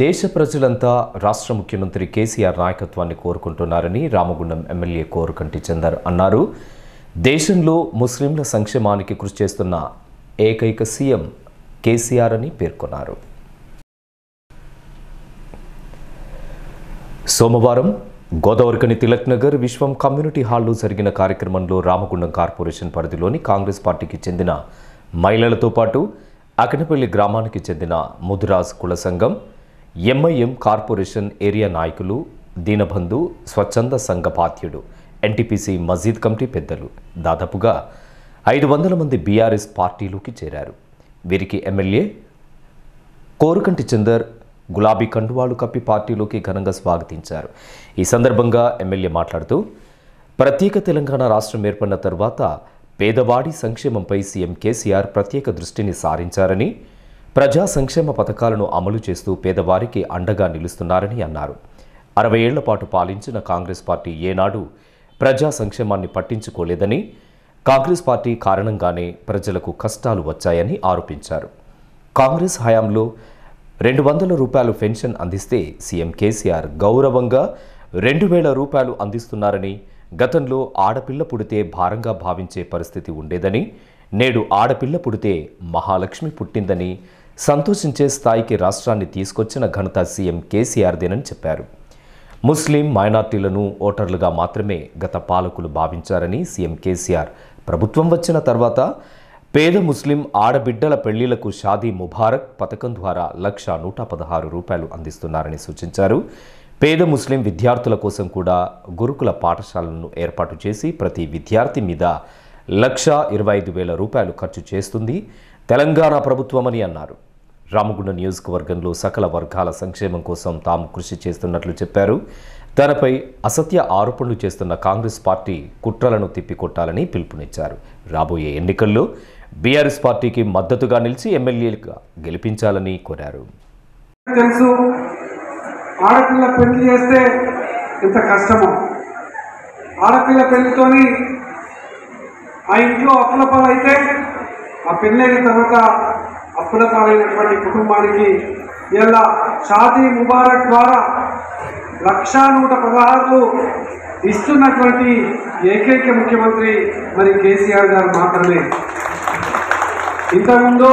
దేశ ప్రజలంతా రాష్ట్ర ముఖ్యమంత్రి కేసీఆర్ నాయకత్వాన్ని కోరుకుంటున్నారని రామగుండం ఎమ్మెల్యే కోరుకంటి చందర్ అన్నారు. దేశంలో ముస్లింల సంక్షేమానికి కృషి చేస్తున్న ఏకైక సీఎం కేసీఆర్ అని పేర్కొన్నారు. సోమవారం గోదావరికని తిలక్ నగర్ విశ్వం కమ్యూనిటీ హాల్లో జరిగిన కార్యక్రమంలో రామగుండం కార్పొరేషన్ పరిధిలోని కాంగ్రెస్ పార్టీకి చెందిన మహిళలతో పాటు అకనపల్లి గ్రామానికి చెందిన ముదురాజ్ కుల సంఘం ఎంఐఎం కార్పొరేషన్ ఏరియా నాయకులు దీనబంధు స్వచ్ఛంద సంఘ బాధ్యుడు ఎన్టీపీసీ మజీద్ కమిటీ పెద్దలు. దాదాపుగా ఐదు వందల మంది బీఆర్ఎస్ పార్టీలోకి చేరారు. వీరికి ఎమ్మెల్యే కోరుకంటి చందర్ గులాబీ కండువాలు కప్పి పార్టీలోకి ఘనంగా స్వాగతించారు. ఈ సందర్భంగా ఎమ్మెల్యే మాట్లాడుతూ ప్రత్యేక తెలంగాణ రాష్ట్రం ఏర్పడిన తర్వాత పేదవాడి సంక్షేమంపై సీఎం కేసీఆర్ ప్రత్యేక దృష్టిని సారించారని ప్రజా సంక్షేమ పథకాలను అమలు చేస్తూ పేదవారికి అండగా నిలుస్తున్నారని అన్నారు. అరవై ఏళ్ళ పాటు పాలించిన కాంగ్రెస్ పార్టీ ఏనాడు ప్రజా సంక్షేమాన్ని పట్టించుకోలేదని కాంగ్రెస్ పార్టీ కారణంగానే ప్రజలకు కష్టాలు వచ్చాయని ఆరోపించారు. కాంగ్రెస్ హయాంలో రెండు వందల రూపాయలు పెన్షన్ అందిస్తే సీఎం కేసీఆర్ గౌరవంగా రెండు వేల రూపాయలు అందిస్తున్నారని గతంలో ఆడపిల్ల పుడితే భారంగా భావించే పరిస్థితి ఉండేదని నేడు ఆడపిల్ల పుడితే మహాలక్ష్మి పుట్టిందని సంతోషించే స్థాయికి రాష్ట్రాన్ని తీసుకొచ్చిన ఘనత సీఎం కేసీఆర్దేనని చెప్పారు. ముస్లిం మైనార్టీలను ఓటర్లుగా మాత్రమే గత పాలకులు భావించారని సీఎం కేసీఆర్ ప్రభుత్వం వచ్చిన తర్వాత పేద ముస్లిం ఆడబిడ్డల పెళ్ళిలకు షాదీ ముబారక్ పథకం ద్వారా లక్ష నూట పదహారు రూపాయలు అందిస్తున్నారని సూచించారు. పేద ముస్లిం విద్యార్థుల కోసం కూడా గురుకుల పాఠశాలను ఏర్పాటు చేసి ప్రతి విద్యార్థి మీద లక్ష ఇరవై ఐదు వేల రూపాయలు ఖర్చు చేస్తుంది. తెలంగాణ ప్రభుత్వమని అన్నారు. రామగుండ నియోజకవర్గంలో సకల వర్గాల సంక్షేమం కోసం తాము కృషి చేస్తున్నట్లు చెప్పారు. తనపై అసత్య ఆరోపణలు చేస్తున్న కాంగ్రెస్ పార్టీ కుట్రలను తిప్పికొట్టాలని పిలుపునిచ్చారు. రాబోయే ఎన్నికల్లో బీఆర్ఎస్ పార్టీకి మద్దతుగా నిలిచి ఎమ్మెల్యేలుగా గెలిపించాలని కోరారు. తెలుసు ఆడపిల్ల పెళ్ళి చేస్తే ఇంత కష్టమో. ఆడపిల్ల పెళ్ళితోని ఆ ఇంట్లో అప్పుల పాలైతే ఆ పెళ్ళైన తర్వాత అప్పుల పాలైనటువంటి కుటుంబానికి ఇలా షాదీ ముబారక్ ద్వారా లక్షా నూట పదహారులు ఇస్తున్నటువంటి ఏకైక ముఖ్యమంత్రి మరి కేసీఆర్ గారు మాత్రమే. ఇంతకుముందు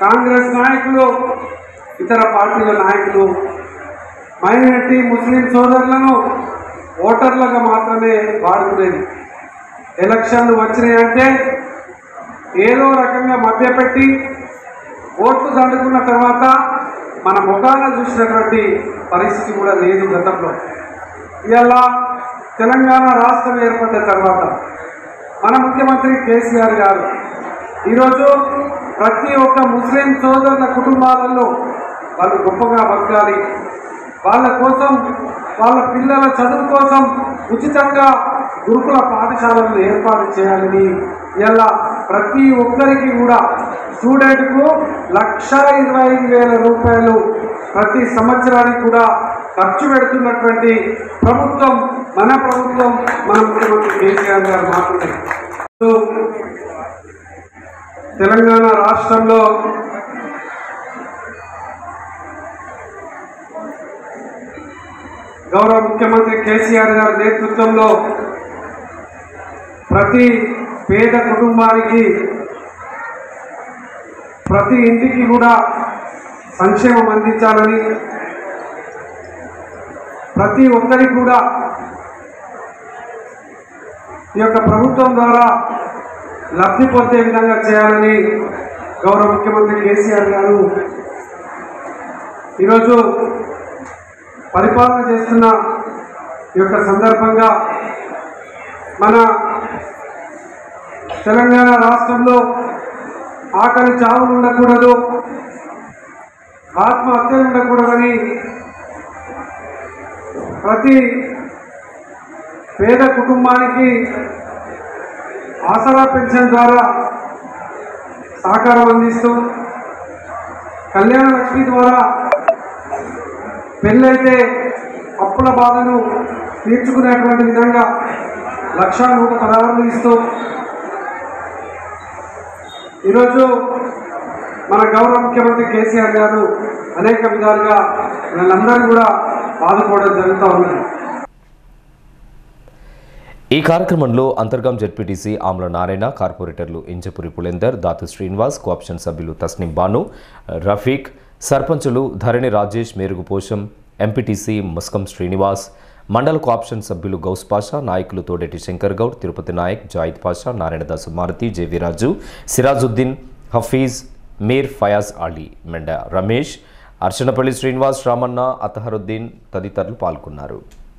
కాంగ్రెస్ నాయకులు ఇతర పార్టీల నాయకులు మైనారిటీ ముస్లిం సోదరులను ఓటర్లుగా మాత్రమే వాడుకునేది. ఎలక్షన్లు వచ్చినాయంటే ఏదో రకంగా మధ్యపెట్టి ఓట్లు దండుకున్న తర్వాత మన ముఖాలను చూసినటువంటి పరిస్థితి కూడా లేదు గతంలో. ఇలా తెలంగాణ రాష్ట్రం ఏర్పడ్డ తర్వాత మన ముఖ్యమంత్రి కేసీఆర్ గారు ఈరోజు ప్రతి ఒక్క ముస్లిం సోదరుల కుటుంబాలలో వాళ్ళు గొప్పగా బతకాలి. వాళ్ళ కోసం వాళ్ళ పిల్లల చదువు కోసం ఉచితంగా గురుకుల పాఠశాలను ఏర్పాటు చేయాలని ఇలా ప్రతి ఒక్కరికి కూడా స్టూడెంట్కు లక్ష ఇరవై ఐదు వేల రూపాయలు ప్రతి సంవత్సరానికి కూడా ఖర్చు పెడుతున్నటువంటి ప్రభుత్వం మన ప్రభుత్వం మన ముఖ్యమంత్రి కేసీఆర్ గారు మాత్రమే. తెలంగాణ రాష్ట్రంలో గౌరవ ముఖ్యమంత్రి కేసీఆర్ గారి నేతృత్వంలో ప్రతి పేద కుటుంబానికి ప్రతి ఇంటికి కూడా సంక్షేమం అందించాలని ప్రతి ఒక్కరికి కూడా ఈ యొక్క ప్రభుత్వం ద్వారా లబ్ధి పొందే విధంగా చేయాలని గౌరవ ముఖ్యమంత్రి కేసీఆర్ గారు ఈరోజు పరిపాలన చేస్తున్న ఈ యొక్క సందర్భంగా మన తెలంగాణ రాష్ట్రంలో ఆకలి చావు ఉండకూడదు ఆత్మహత్యలు ఉండకూడదని ప్రతి పేద కుటుంబానికి ఆసరా పెన్షన్ ద్వారా సహకారం అందిస్తూ కళ్యాణ లక్ష్మి ద్వారా పెళ్ళైతే అప్పుల బాధను తీర్చుకునేటువంటి విధంగా లక్షా నూట పదహారులు ఇస్తూ ఈరోజు మన గౌరవ ముఖ్యమంత్రి కేసీఆర్ గారు అనేక విధాలుగా వీళ్ళందరూ కూడా ఆదుకోవడం జరుగుతూ ఉన్నది. ఈ కార్యక్రమంలో అంతర్గాం జడ్పీటీసీ ఆమ్ల నారాయణ కార్పొరేటర్లు ఇంజపురి పులేందర్ దాతు శ్రీనివాస్ కోఆప్షన్ సభ్యులు తస్నిం బాను రఫీక్ సర్పంచులు ధరణి రాజేష్ మేరుగు పోషం ఎంపీటీసీ ముస్కం శ్రీనివాస్ మండల కోఆప్షన్ సభ్యులు గౌస్ పాషా నాయకులు తోడేటి శంకర్ గౌడ్ తిరుపతి నాయక్ జాయిద్ పాషా నారాయణదాసు మారుతి జేవి రాజు సిరాజుద్దీన్ హఫీజ్ మీర్ ఫయాజ్ అలీ మెండ రమేష్ అర్చనపల్లి శ్రీనివాస్ రామన్న అతహరుద్దీన్ తదితరులు పాల్గొన్నారు.